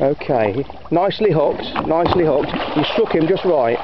Okay, nicely hooked, nicely hooked. You struck him just right.